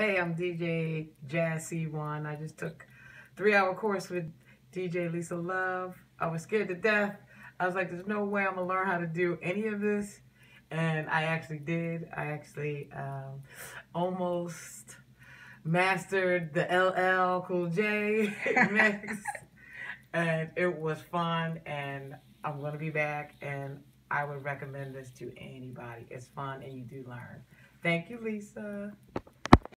Hey, I'm DJ Jazzy One. I just took three hour course with DJ Lisa Love. I was scared to death. I was like, there's no way I'm gonna learn how to do any of this. And I actually did. I actually um, almost mastered the LL Cool J mix. and it was fun and I'm gonna be back and I would recommend this to anybody. It's fun and you do learn. Thank you, Lisa.